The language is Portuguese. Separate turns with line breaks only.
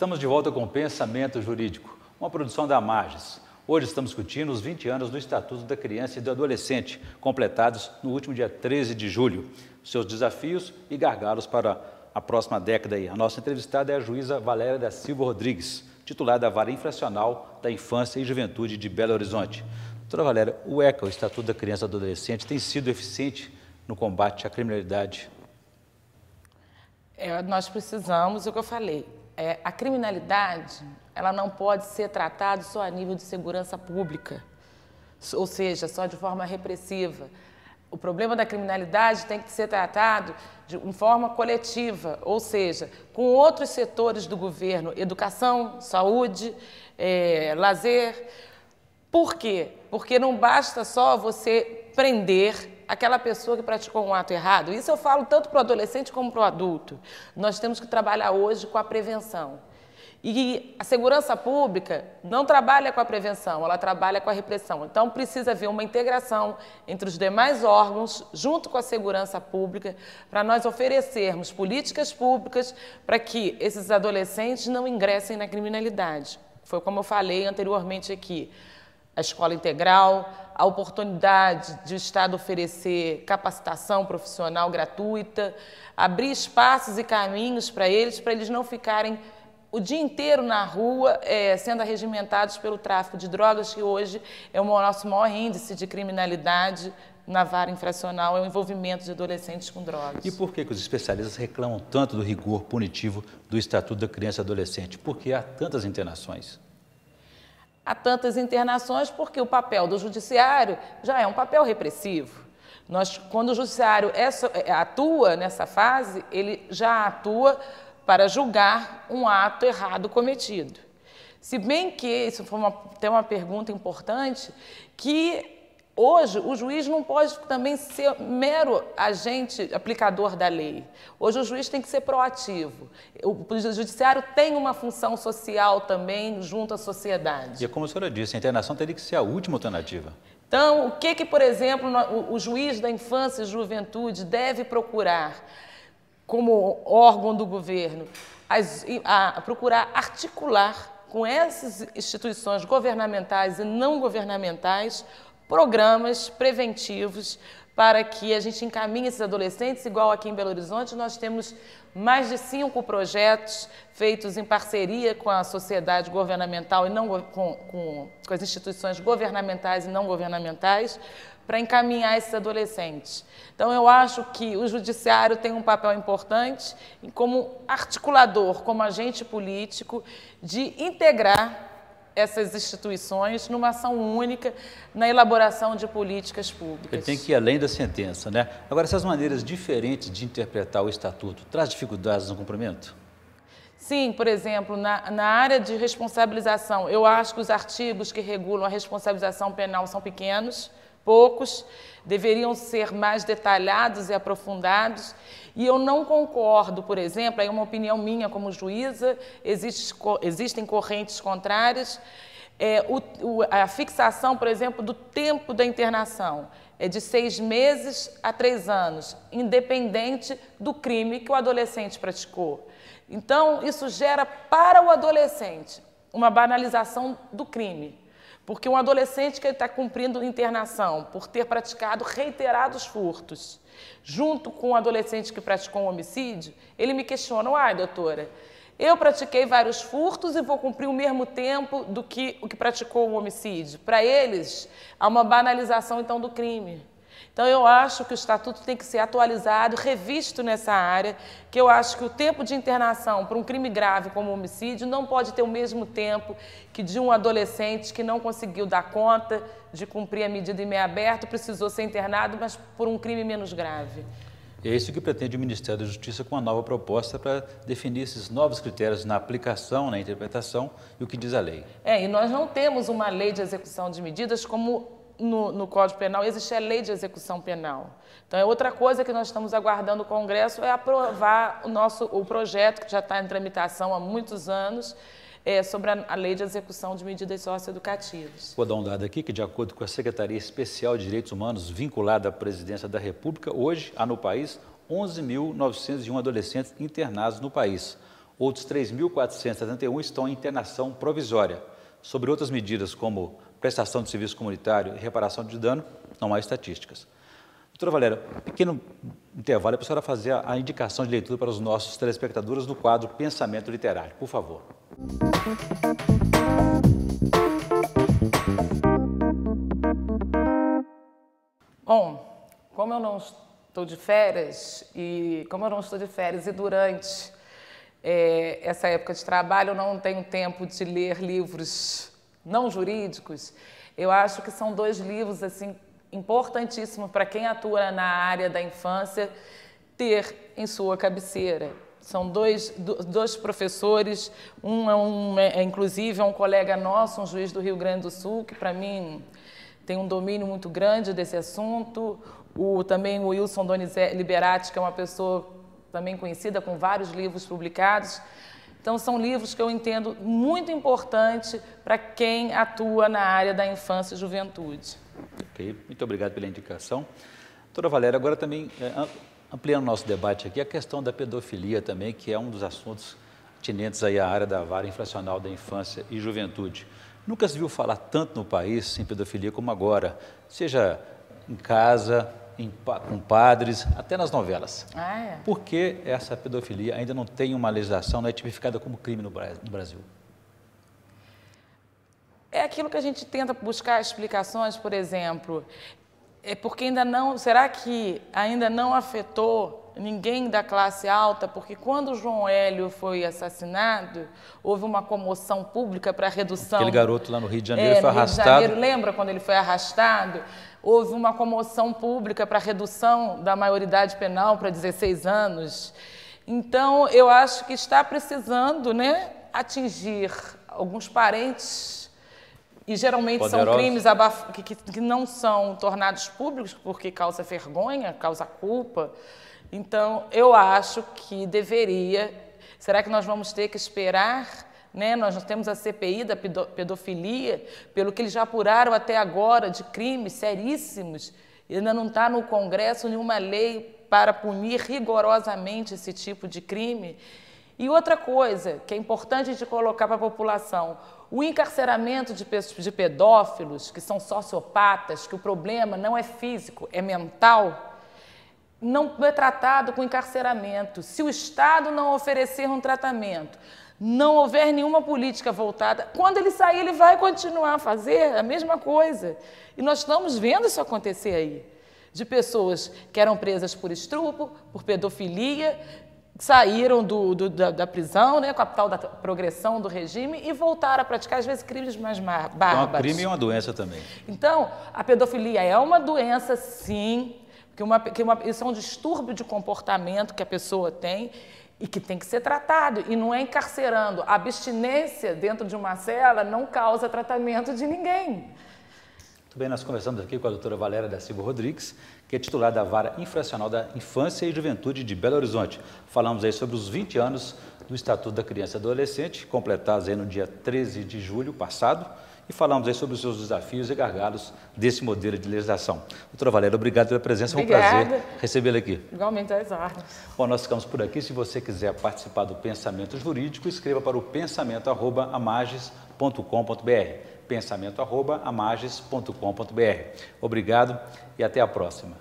Estamos de volta com o Pensamento Jurídico, uma produção da Marges. Hoje estamos discutindo os 20 anos do Estatuto da Criança e do Adolescente, completados no último dia 13 de julho. Seus desafios e gargalos para a próxima década. A nossa entrevistada é a juíza Valéria da Silva Rodrigues, titular da Vara Infracional da Infância e Juventude de Belo Horizonte. Doutora Valéria, o ECA, o Estatuto da Criança e do Adolescente, tem sido eficiente no combate à criminalidade?
É, nós precisamos, o que eu falei, é, a criminalidade ela não pode ser tratada só a nível de segurança pública, ou seja, só de forma repressiva. O problema da criminalidade tem que ser tratado de uma forma coletiva, ou seja, com outros setores do governo, educação, saúde, é, lazer. Por quê? Porque não basta só você prender aquela pessoa que praticou um ato errado. Isso eu falo tanto para o adolescente como para o adulto. Nós temos que trabalhar hoje com a prevenção. E a segurança pública não trabalha com a prevenção, ela trabalha com a repressão. Então, precisa haver uma integração entre os demais órgãos, junto com a segurança pública, para nós oferecermos políticas públicas para que esses adolescentes não ingressem na criminalidade. Foi como eu falei anteriormente aqui. A escola integral, a oportunidade de o Estado oferecer capacitação profissional gratuita, abrir espaços e caminhos para eles, para eles não ficarem o dia inteiro na rua é, sendo arregimentados pelo tráfico de drogas, que hoje é o nosso maior índice de criminalidade na vara infracional, é o envolvimento de adolescentes com drogas.
E por que, que os especialistas reclamam tanto do rigor punitivo do Estatuto da Criança e Adolescente? Por que há tantas internações?
Há tantas internações porque o papel do judiciário já é um papel repressivo. Nós, quando o judiciário é, é atua nessa fase, ele já atua para julgar um ato errado cometido. Se bem que, isso foi uma, tem uma pergunta importante, que hoje o juiz não pode também ser mero agente aplicador da lei. Hoje o juiz tem que ser proativo. O judiciário tem uma função social também junto à sociedade.
E como a senhora disse, a internação teria que ser a última alternativa.
Então, o que, que por exemplo, o, juiz da infância e juventude deve procurar? como órgão do governo, a, a procurar articular com essas instituições governamentais e não governamentais programas preventivos para que a gente encaminhe esses adolescentes, igual aqui em Belo Horizonte, nós temos mais de cinco projetos feitos em parceria com a sociedade governamental e não com, com, com as instituições governamentais e não governamentais, para encaminhar esses adolescentes. Então, eu acho que o judiciário tem um papel importante como articulador, como agente político, de integrar essas instituições numa ação única na elaboração de políticas públicas.
Ele tem que ir além da sentença, né? Agora, essas maneiras diferentes de interpretar o estatuto traz dificuldades no cumprimento?
Sim, por exemplo, na, na área de responsabilização, eu acho que os artigos que regulam a responsabilização penal são pequenos, poucos, deveriam ser mais detalhados e aprofundados. E eu não concordo, por exemplo, é uma opinião minha como juíza, existe, existem correntes contrárias, é, o, o, a fixação, por exemplo, do tempo da internação é de seis meses a três anos, independente do crime que o adolescente praticou. Então, isso gera para o adolescente uma banalização do crime. Porque um adolescente que está cumprindo internação por ter praticado reiterados furtos, junto com um adolescente que praticou um homicídio, ele me questiona, ai doutora, eu pratiquei vários furtos e vou cumprir o mesmo tempo do que o que praticou o homicídio. Para eles, há uma banalização então do crime. Então, eu acho que o estatuto tem que ser atualizado, revisto nessa área, que eu acho que o tempo de internação para um crime grave como homicídio não pode ter o mesmo tempo que de um adolescente que não conseguiu dar conta de cumprir a medida em meio aberto, precisou ser internado, mas por um crime menos grave.
É isso que pretende o Ministério da Justiça com a nova proposta para definir esses novos critérios na aplicação, na interpretação e o que diz a lei.
É, e nós não temos uma lei de execução de medidas como no, no, Código Penal existe a lei de execução penal. Então, é outra coisa que nós estamos aguardando o Congresso é aprovar o nosso o projeto que já está em tramitação há muitos anos é, sobre a, a, lei de execução de medidas socioeducativas.
Vou dar um dado aqui que, de acordo com a Secretaria Especial de Direitos Humanos vinculada à Presidência da República, hoje há no país 11.901 adolescentes internados no país. Outros 3.471 estão em internação provisória. Sobre outras medidas, como prestação de serviço comunitário e reparação de dano, não há estatísticas. Doutora Valéria, pequeno intervalo para a senhora fazer a indicação de leitura para os nossos telespectadores do quadro Pensamento Literário, por favor.
Bom, como eu não estou de férias e como eu não estou de férias e durante é, essa época de trabalho eu não tenho tempo de ler livros não jurídicos, eu acho que são dois livros assim importantíssimos para quem atua na área da infância ter em sua cabeceira. São dois, dois professores, um é, um, é inclusive é um colega nosso, um juiz do Rio Grande do Sul, que para mim tem um domínio muito grande desse assunto. O, também o Wilson Donizete Liberati, que é uma pessoa também conhecida, com vários livros publicados. Então, são livros que eu entendo muito importante para quem atua na área da infância e juventude.
Ok, muito obrigado pela indicação. Doutora Valéria, agora também, é, ampliando nosso debate aqui, a questão da pedofilia também, que é um dos assuntos tinentes aí à área da vara infracional da infância e juventude. Nunca se viu falar tanto no país em pedofilia como agora, seja em casa, em, com padres, até nas novelas.
Ah, é?
Por que essa pedofilia ainda não tem uma legislação, não é tipificada como crime no Brasil?
É aquilo que a gente tenta buscar explicações, por exemplo, é porque ainda não, será que ainda não afetou ninguém da classe alta? Porque quando João Hélio foi assassinado, houve uma comoção pública para redução.
Aquele garoto lá no Rio de Janeiro é, foi arrastado. Janeiro,
lembra quando ele foi arrastado? Houve uma comoção pública para redução da maioridade penal para 16 anos. Então, eu acho que está precisando né, atingir alguns parentes, e geralmente Poderosos. são crimes que, que, que não são tornados públicos porque causa vergonha, causa culpa. Então, eu acho que deveria. Será que nós vamos ter que esperar né? Nós temos a CPI da pedofilia, pelo que eles já apuraram até agora de crimes seríssimos. Ainda não está no Congresso nenhuma lei para punir rigorosamente esse tipo de crime. E outra coisa que é importante de colocar para a população: o encarceramento de, de pedófilos, que são sociopatas, que o problema não é físico, é mental, não é tratado com encarceramento. Se o Estado não oferecer um tratamento, não houver nenhuma política voltada, quando ele sair, ele vai continuar a fazer a mesma coisa. E nós estamos vendo isso acontecer aí. De pessoas que eram presas por estupro, por pedofilia, saíram do, do, da, da, prisão, né, com a tal da progressão do regime, e voltaram a praticar, às vezes, crimes mais bárbaros.
É um crime e uma doença também.
Então, a pedofilia é uma doença, sim, que, uma, que uma, isso é um distúrbio de comportamento que a pessoa tem, e que tem que ser tratado e não é encarcerando. A abstinência dentro de uma cela não causa tratamento de ninguém.
Muito bem, nós conversamos aqui com a doutora Valéria da Silva Rodrigues, que é titular da Vara Infracional da Infância e Juventude de Belo Horizonte. Falamos aí sobre os 20 anos do Estatuto da Criança e Adolescente, completados aí no dia 13 de julho passado e falamos aí sobre os seus desafios e gargalos desse modelo de legislação. Doutora Valéria, obrigado pela presença, é um prazer recebê-la aqui.
Igualmente às ordens.
Bom, nós ficamos por aqui. Se você quiser participar do Pensamento Jurídico, escreva para o pensamento.amages.com.br pensamento.amages.com.br Obrigado e até a próxima.